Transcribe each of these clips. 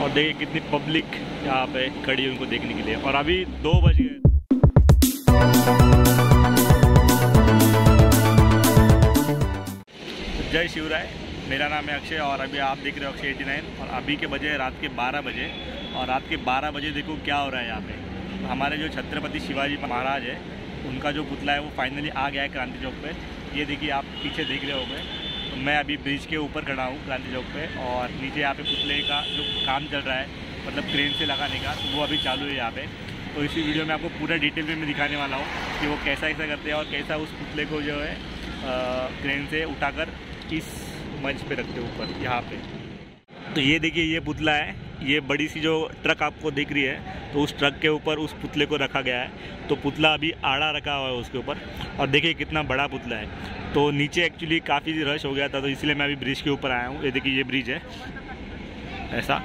और देखिए कितनी पब्लिक यहाँ पे खड़ी है उनको देखने के लिए। और अभी दो बज गए। जय शिवराय, मेरा नाम है अक्षय और अभी आप देख रहे हो अक्षय एटी नाइन। और अभी के बजे रात के 12 बजे। और रात के 12 बजे देखो क्या हो रहा है यहाँ पे। हमारे जो छत्रपति शिवाजी महाराज है, उनका जो पुतला है, वो फाइनली आ गया है क्रांति चौक पे। ये देखिए आप पीछे देख रहे हो तो मैं अभी ब्रिज के ऊपर खड़ा हूँ, क्रांति चौक पे, और नीचे यहाँ पे पुतले का जो काम चल रहा है मतलब क्रेन से लगाने का तो वो अभी चालू है यहाँ पे। तो इसी वीडियो में आपको पूरा डिटेल में मैं दिखाने वाला हूँ कि वो कैसा कैसा करते हैं और कैसा उस पुतले को जो है क्रेन से उठाकर इस मंच पे रखते ऊपर, यहाँ पे। तो ये देखिए, ये पुतला है। ये बड़ी सी जो ट्रक आपको दिख रही है तो उस ट्रक के ऊपर, उस पुतले को रखा गया है। तो पुतला अभी आड़ा रखा हुआ है उसके ऊपर। और देखिए कितना बड़ा पुतला है। तो नीचे एक्चुअली काफ़ी रश हो गया था तो इसलिए मैं अभी ब्रिज के ऊपर आया हूँ। ये देखिए, ये ब्रिज है। ऐसा।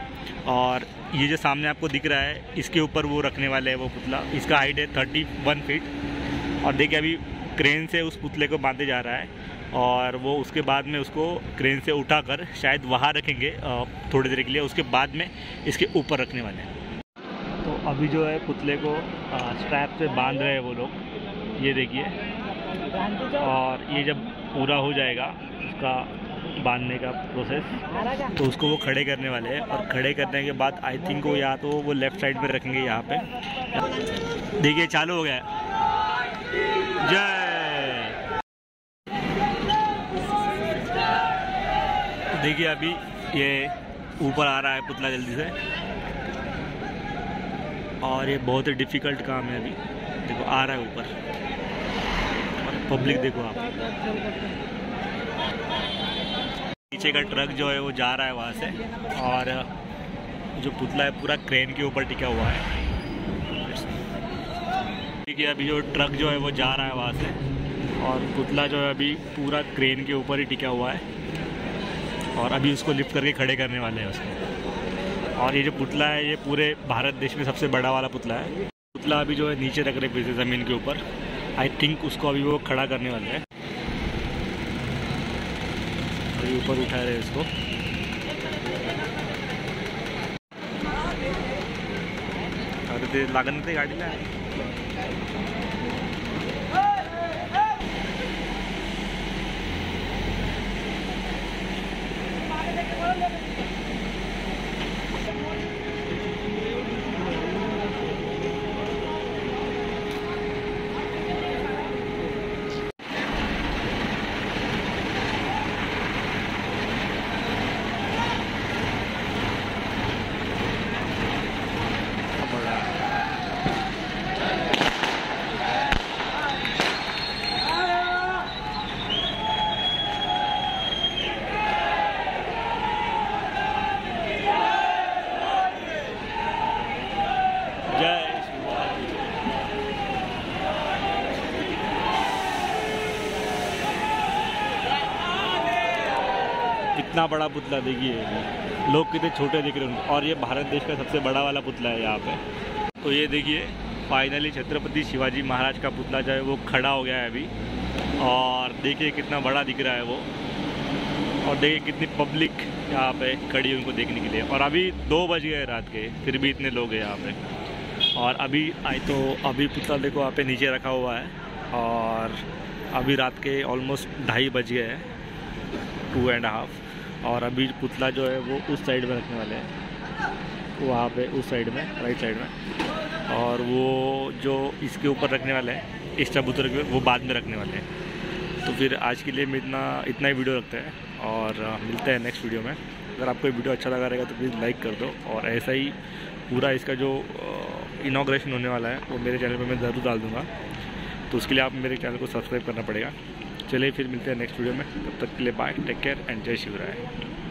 और ये जो सामने आपको दिख रहा है, इसके ऊपर वो रखने वाले हैं वो पुतला। इसका हाइट है थर्टी वन फीट और देखिए अभी क्रेन से उस पुतले को बांधे जा रहा है। और वो उसके बाद में उसको क्रेन से उठाकर शायद वहाँ रखेंगे थोड़ी देर के लिए। उसके बाद में इसके ऊपर रखने वाले हैं। तो अभी जो है पुतले को स्ट्रैप से बाँध रहे हैं वो लोग। ये देखिए। और ये जब पूरा हो जाएगा, उसका बांधने का प्रोसेस तो उसको वो खड़े करने वाले हैं। और खड़े करने के बाद आई थिंक वो या तो वो लेफ़्ट साइड पर रखेंगे यहाँ पे। देखिए, चालू हो गया जय तो देखिए अभी ये ऊपर आ रहा है पुतला जल्दी से। और ये बहुत ही डिफ़िकल्ट काम है अभी। देखो, आ रहा है ऊपर। पब्लिक देखो आप। पीछे का ट्रक जो है, वो जा रहा है वहाँ से। और, जो पुतला है, पूरा क्रेन के ऊपर टिका हुआ है। देखिए, अभी जो ट्रक जो है, वो जा रहा है वहाँ से। और पुतला जो है, अभी पूरा क्रेन के ऊपर ही टिका हुआ है। और अभी उसको लिफ्ट करके खड़े करने वाले हैं उसको और ये जो पुतला है, ये पूरे भारत देश में सबसे बड़ा वाला पुतला है। पुतला अभी जो है नीचे रख रहे पीछे ज़मीन के ऊपर। आई थिंक उसको अभी वो खड़ा करने वाले हैं। अभी ऊपर उठा रहे इसको। अरे ते ते गाडीला कितना बड़ा पुतला, देखिए, लोग कितने छोटे दिख रहे हैं। और ये भारत देश का सबसे बड़ा वाला पुतला है यहाँ पे। तो ये देखिए फाइनली छत्रपति शिवाजी महाराज का पुतला जो है, वो खड़ा हो गया है अभी। और देखिए कितना बड़ा दिख रहा है वो। और देखिए कितनी पब्लिक यहाँ पे खड़ी है उनको देखने के लिए। और अभी दो बज गए रात के, फिर भी इतने लोग हैं यहाँ पे। और अभी, आई तो अभी पुतला देखो यहाँ पे नीचे रखा हुआ है। और अभी रात के ऑलमोस्ट ढाई बज गए हैं टू एंड हाफ़ और अभी पुतला जो है वो उस साइड में रखने वाले हैं। वहाँ पे उस साइड में राइट साइड में। और वो जो इसके ऊपर रखने वाले हैं इस चबूतर के, वो बाद में रखने वाले हैं। तो फिर आज के लिए मैं इतना इतना ही वीडियो रखते हैं और मिलते हैं नेक्स्ट वीडियो में। अगर आपको वीडियो अच्छा लगा रहेगा तो प्लीज़ लाइक कर दो और ऐसा ही पूरा इसका जो इनाग्रेशन होने वाला है, वो मेरे चैनल पर मैं ज़रूर डाल दूँगा। तो उसके लिए आप मेरे चैनल को सब्सक्राइब करना पड़ेगा। चलिए फिर मिलते हैं नेक्स्ट वीडियो में। तब तक के लिए बाय टेक केयर एंड जय शिवराय।